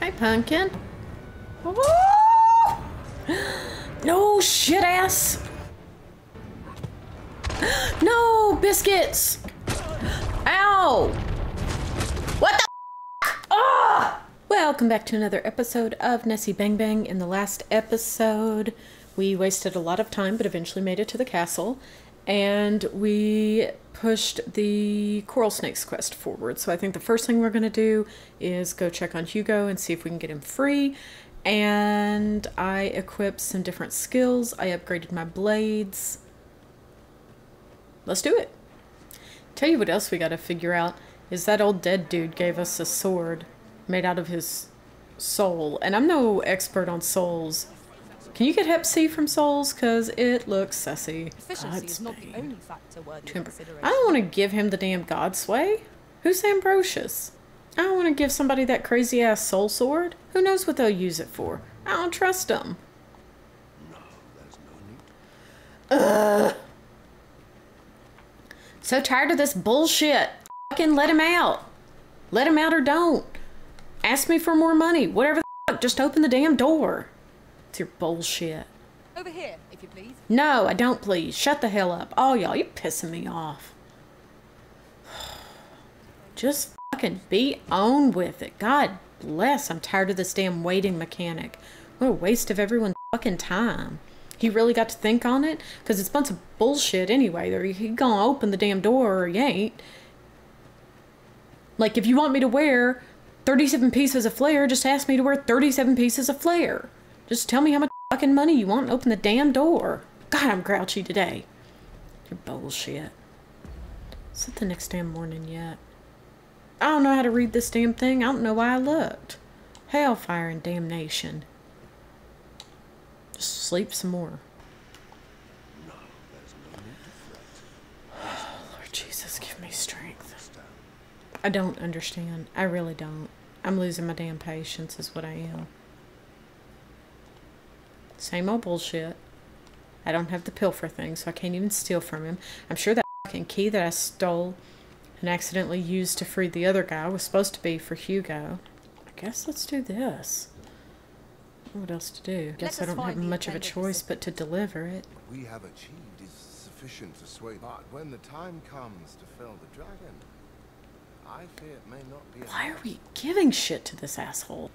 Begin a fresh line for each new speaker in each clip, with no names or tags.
Hi, pumpkin. Woo! No shit ass. No biscuits. Ow! What the? Ah! Welcome back to another episode of Nessie Bang Bang. In the last episode, we wasted a lot of time, but eventually made it to the castle, and we pushed the Coral Snakes quest forward. So I think the first thing we're gonna do is go check on Hugo and see if we can get him free. And I equipped some different skills. I upgraded my blades. Let's do it. Tell you what else we gotta figure out is that old dead dude gave us a sword made out of his soul. And I'm no expert on souls. Can you get Hep C from souls? Because it looks sussy.
Efficiency is not the only factor worthy of
Timber.
consideration.
I don't want to give him the damn Godsway. Who's Ambrosius? I don't want to give somebody that crazy ass soul sword. Who knows what they'll use it for? I don't trust them. No. Ugh. So tired of this bullshit. Fucking let him out. Let him out or don't. Ask me for more money. Whatever the fuck. Just open the damn door. It's your bullshit.
Over here, if you please.
No, I don't please. Shut the hell up. All y'all, you're pissing me off. Just fucking be on with it. God bless. I'm tired of this damn waiting mechanic. What a waste of everyone's fucking time. He really got to think on it? Because it's a bunch of bullshit anyway. He gonna open the damn door or he ain't. Like, if you want me to wear 37 pieces of flair, just ask me to wear 37 pieces of flair. Just tell me how much fucking money you want and open the damn door. God, I'm grouchy today. You're bullshit. Is it the next damn morning yet? I don't know how to read this damn thing. I don't know why I looked. Hellfire and damnation. Just sleep some more. Lord Jesus, give me strength. I don't understand. I really don't. I'm losing my damn patience, is what I am. Same old bullshit. I don't have the pilfer thing, so I can't even steal from him. I'm sure that fucking key that I stole and accidentally used to free the other guy was supposed to be for Hugo. I guess let's do this. What else to do? I Guess I don't have much of a choice but to deliver it.
we have achieved is sufficient to sway. But when the time comes to fell the dragon, I fear it may not be.
Why are we giving shit to this asshole?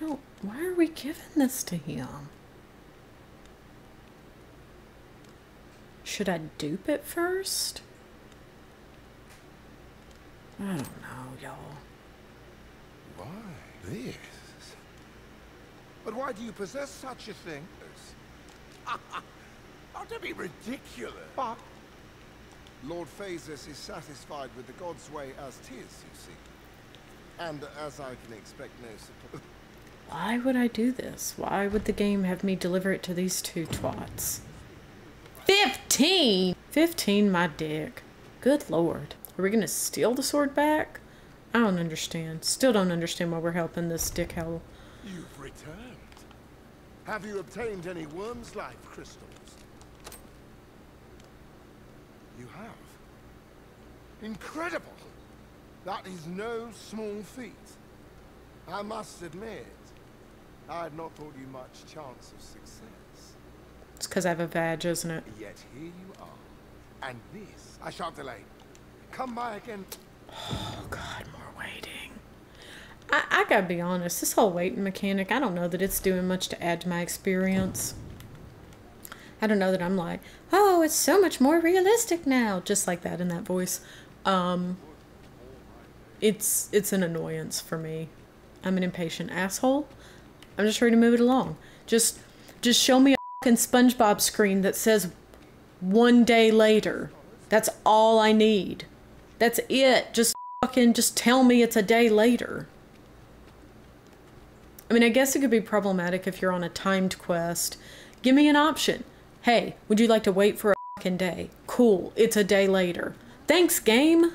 I don't. Why are we giving this to him? Should I dupe it first? I don't know, y'all.
Why this? But why do you possess such a thing? Not to be ridiculous. But Lord Phaesus is satisfied with the Godsway as tis, you see. And as I can expect no support.
Why would I do this? Why would the game have me deliver it to these two twats? 15! 15, my dick. Good lord. Are we gonna steal the sword back? I don't understand. Still don't understand why we're helping this dickhole.
You've returned. Have you obtained any wyrmslife crystals? You have. Incredible! That is no small feat. I must admit, I had not thought you much chance of success.
It's because I have a badge, isn't it?
Yet here you are. And this, I shan't delay. Come by again.
Oh god, more waiting. I, I gotta be honest, this whole waiting mechanic, I don't know that it's doing much to add to my experience. I don't know that I'm like, oh, it's so much more realistic now, just like that in that voice. Um, it's it's an annoyance for me. I'm an impatient asshole. I'm just ready to move it along. Just just show me a fucking SpongeBob screen that says one day later. That's all I need. That's it. Just fucking just tell me it's a day later. I mean, I guess it could be problematic if you're on a timed quest. Give me an option. Hey, would you like to wait for a fucking day? Cool, it's a day later. Thanks, game.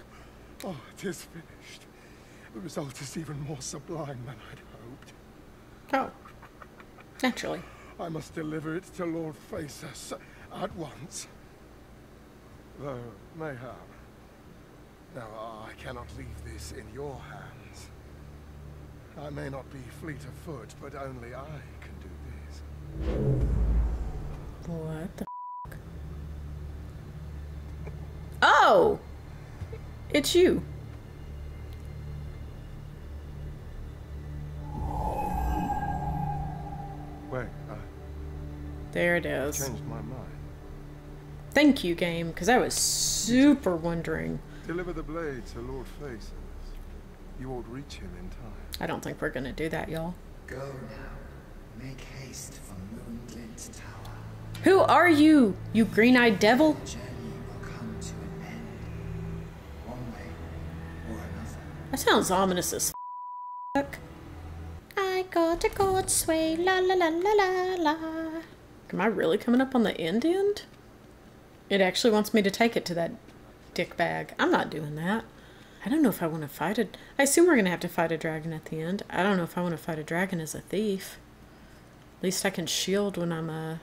Oh, it is finished. The result is even more sublime than I'd.
Oh, naturally.
I must deliver it to Lord Phaesus at once. Though, mayhap. Now, I cannot leave this in your hands. I may not be fleet of foot, but only I can do this.
What the f- Oh! It's you. There it is.
changed my mind.
Thank you, game, because I was super wondering.
Deliver the blade to Lord Faces. You won't reach him in time.
I don't think we're gonna do that, y'all.
Go now. Make haste for Moonglint Tower.
Who are you, you green-eyed devil?
The journey will come to an end. One way or another.
That sounds ominous as fuck. I got a good sway, la la la la la la. Am I really coming up on the end end? It actually wants me to take it to that dick bag. I'm not doing that. I don't know if I want to fight a. I assume we're gonna have to fight a dragon at the end. I don't know if I want to fight a dragon as a thief. At least I can shield when I'm a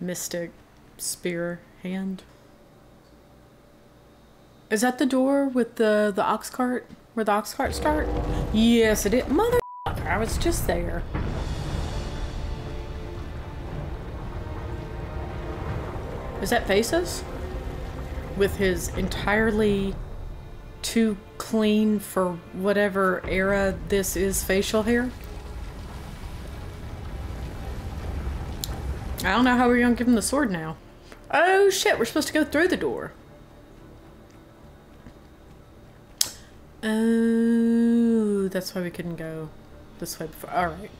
mystic spear hand. Is that the door with the the ox cart? Where the ox cart start? Yes, it is. Mother, I was just there. Is that Faces? With his entirely too clean for whatever era this is facial hair? I don't know how we're gonna give him the sword now. Oh shit, we're supposed to go through the door. Oh, that's why we couldn't go this way before. Alright.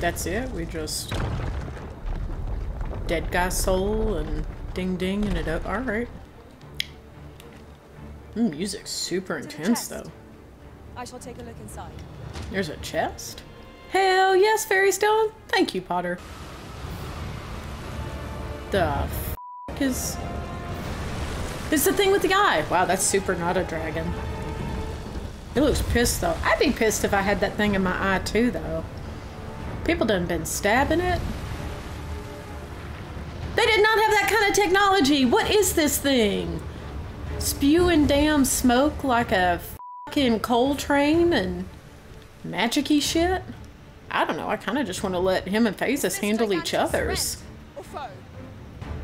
That's it? We just... Dead guy soul and ding ding and it up. Alright. Mm, music's super intense though.
I shall take a look inside.
There's a chest? Hell yes, Ferrystone! Thank you, Potter. The f is. It's the thing with the eye! Wow, that's super not a dragon. It looks pissed though. I'd be pissed if I had that thing in my eye too, though. People done been stabbing it. They did not have that kind of technology! What is this thing? Spewing damn smoke like a fucking coal train and magic-y shit? I don't know, I kind of just want to let him and Phases handle each other's.
friend Or foe?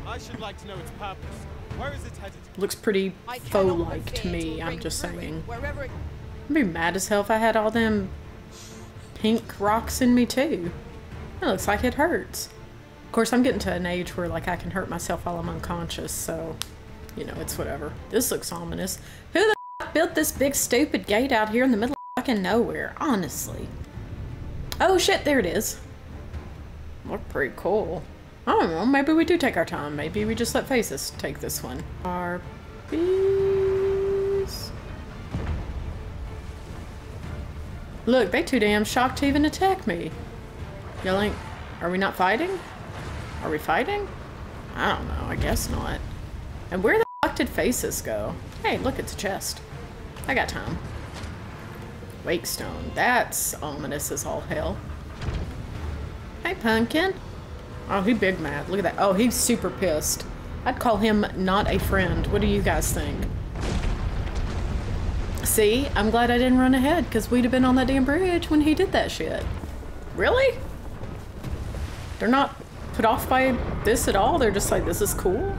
I should like to know its purpose. Where is it headed?
Looks pretty
I cannot
faux-like to me, I'm just saying. I'd be mad as hell if I had all them pink rocks in me too. It looks like it hurts. Of course, I'm getting to an age where like I can hurt myself while I'm unconscious, so you know it's whatever. This looks ominous. Who the f- built this big stupid gate out here in the middle of fucking nowhere? Honestly. Oh shit, there it is. Look pretty cool. I don't know. Maybe we do take our time. Maybe we just let Faces take this one. Harpies. Look, they too damn shocked to even attack me. Y'all. Are we not fighting? Are we fighting? I don't know. I guess not. And where the fuck did Faces go? Hey, look, it's a chest. I got time. Wakestone. That's ominous as all hell. Hey, Pumpkin. Oh, he big mad. Look at that. Oh, he's super pissed. I'd call him not a friend. What do you guys think? See, I'm glad I didn't run ahead because we'd have been on that damn bridge when he did that shit. Really? They're not put off by this at all. They're just like, this is cool.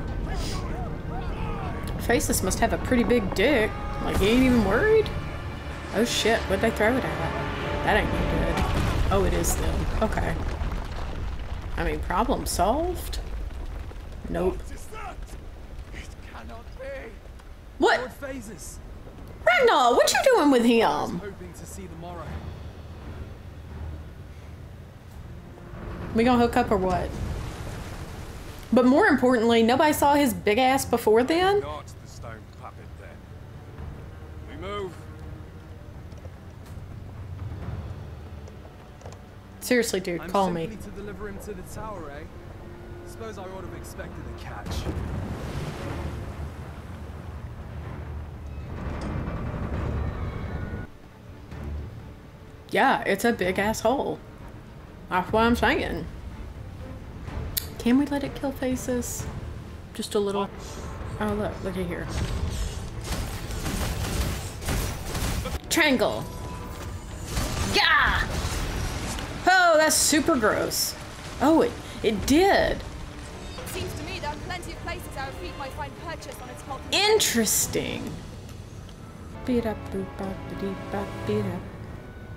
Faceless must have a pretty big dick. Like, he ain't even worried. Oh shit, what'd they throw it at? That ain't good. Oh, it is them. Okay. I mean, problem solved? Nope.
What is that? It cannot be.
What?
Lord Phaesus.
Ragnar, what you doing with him?
Hoping to see the morrow.
We gonna hook up or what? But more importantly, nobody saw his big ass before then?
Not the stone puppet then. We move.
Seriously, dude,
I'm
call me.
to deliver him to the tower, eh? Suppose I ought to have expected a catch.
Yeah, it's a big asshole. That's what I'm saying. Can we let it kill faces? Just a little. Oh, look, look at here. Triangle. Yeah! Oh, that's super gross. Oh, it, it did.
Seems to me there are plenty of places our feet might find purchase on its
Interesting. Beat up, boop, bop, beep, bop, beat up.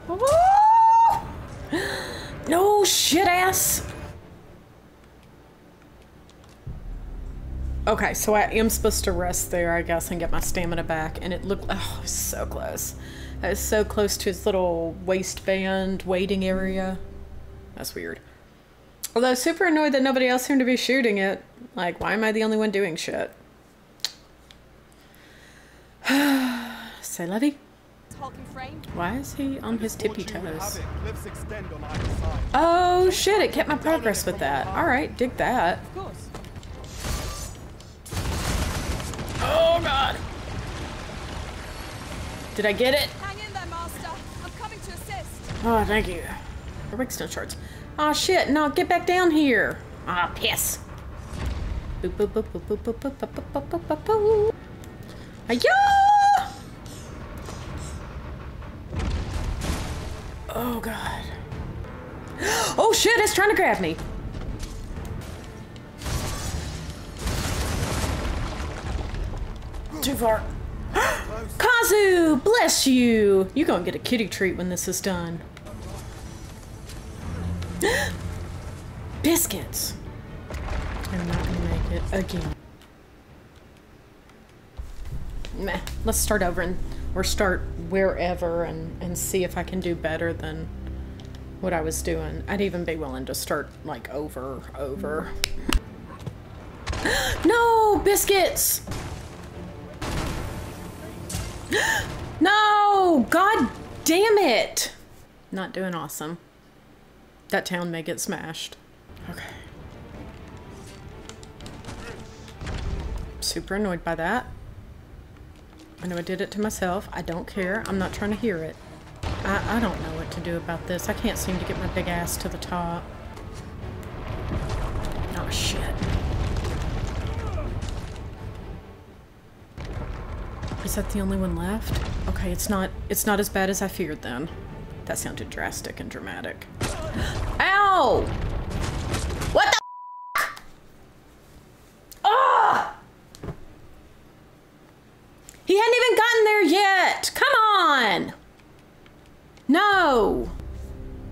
No shit ass. Okay, so I am supposed to rest there, I guess, and get my stamina back. And it looked, oh, it so close. I was so close to his little waistband waiting area. That's weird. Although super annoyed that nobody else seemed to be shooting it. Like, why am I the only one doing shit? Say, Levy. Why is he on his tippy toes?
have it, cliffs extend on either side.
Oh shit, it kept my progress with that. Alright, dig that. Oh god. Did I get it?
Hang in there, Master. I'm coming to assist.
Oh, thank you. Or Wickstone shorts. Oh shit, no, get back down here. Ah, piss. Boop boop boop boop boop boop boop boop boop boop boop boop. Oh god. Oh shit, it's trying to grab me. Too far. Kazu, bless you. You're gonna get a kitty treat when this is done. Biscuits. I'm not gonna make it again. Meh. Let's start over and or start wherever and and see if I can do better than what I was doing. I'd even be willing to start like over over. no biscuits. No! God damn it! Not doing awesome. That town may get smashed. Okay. Super annoyed by that. I know I did it to myself. I don't care. I'm not trying to hear it. I, I don't know what to do about this. I can't seem to get my big ass to the top. Oh shit. Is that the only one left? Okay, it's not it's not as bad as I feared then. That sounded drastic and dramatic. Ow! What the f- Ah! He hadn't even gotten there yet! Come on! No!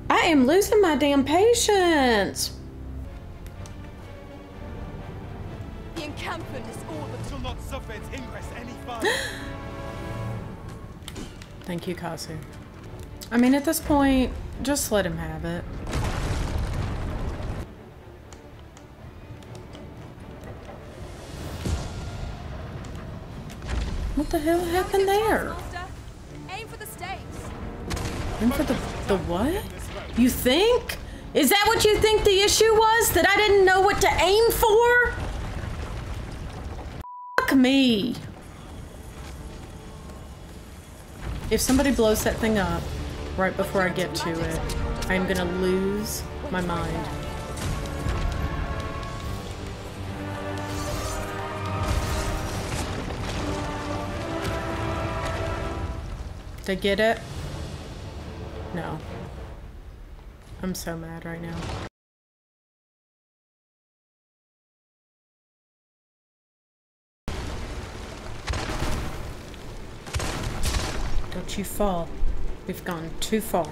I am losing my damn patience!
The encampment is all but
Shall not suffer its ingress any further.
Thank you, Kazu. I mean, at this point, just let him have it. What the hell happened there?
Aim for the stakes.
And for the the what? You think? Is that what you think the issue was? That I didn't know what to aim for? Fuck me. If somebody blows that thing up right before I get to it, I'm gonna lose my mind. Did I get it? No. I'm so mad right now. Don't you fall. We've gone too far.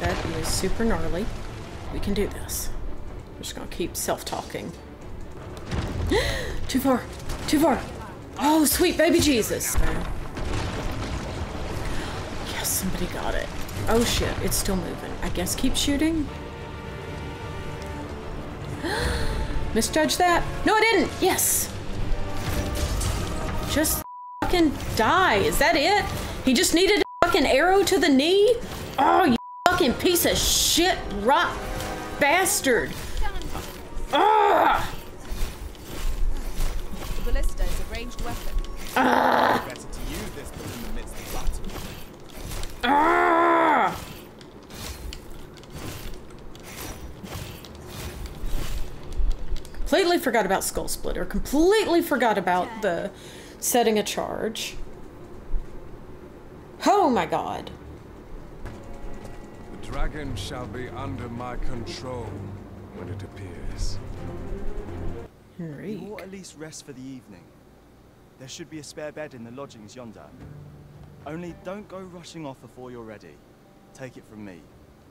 That is super gnarly. We can do this. I'm just gonna keep self-talking. Too far. Too far. Oh, sweet baby Jesus. Yes, somebody got it. Oh shit, it's still moving. I guess keep shooting. Misjudged that? No, I didn't. Yes. Just fucking die. Is that it? He just needed a fucking arrow to the knee? Oh, you fucking piece of shit rock bastard. Ugh.
Ranged weapon.
Better to use this than in the midst of battle.
Ah! completely forgot about Skull Splitter. Completely forgot about the setting a charge. Oh my god.
The dragon shall be under my control when it appears.
You
Henrique.
ought at least rest for the evening. There should be a spare bed in the lodgings yonder. Only don't go rushing off before you're ready. Take it from me.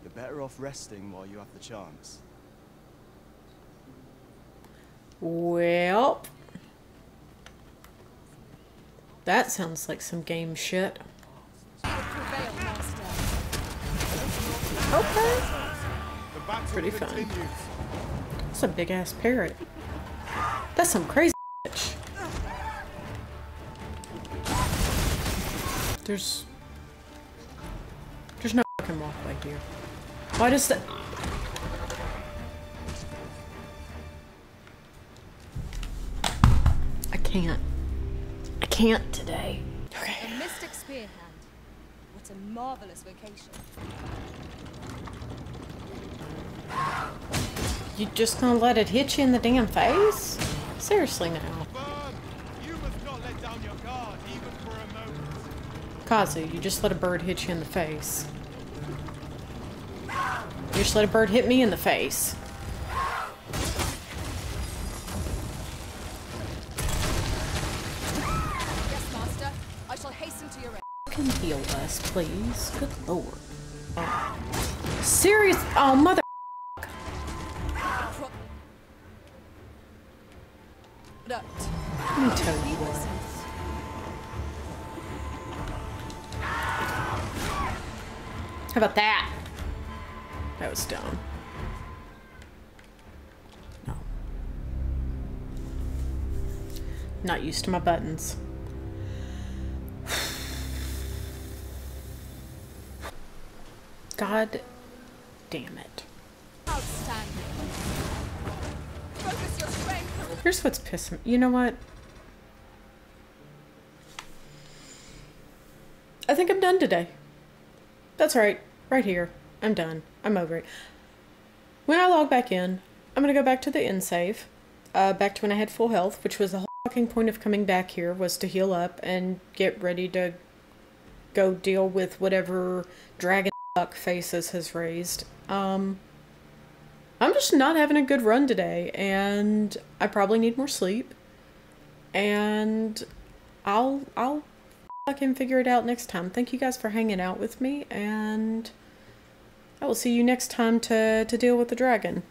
You're better off resting while you have the chance.
Well. That sounds like some game shit. Okay. Pretty fun. That's a big ass parrot. That's some crazy bitch. There's. There's no fucking walkway here. Why does that. I can't. I can't today. Okay.
A mystic spear hand. What a marvelous vocation.
You just gonna let it hit you in the damn face? Seriously now.
Burn! You must not let down your guard, even for a moment.
Kazu, you just let a bird hit you in the face. You just let a bird hit me in the face.
Yes, master. I shall hasten to your.
Can heal us, please. Good lord. Oh. Serious? Oh, mother. How about that? That was dumb. No. Not used to my buttons. God damn it. Here's what's pissing me. You know what? I think I'm done today. That's right. Right here. I'm done. I'm over it. When I log back in, I'm gonna go back to the end save. Uh, back to when I had full health, which was the whole fucking point of coming back here, was to heal up and get ready to go deal with whatever dragon fuck faces has raised. Um, I'm just not having a good run today, and I probably need more sleep. And I'll I'll fucking figure it out next time. Thank you guys for hanging out with me, and I will see you next time to to deal with the dragon.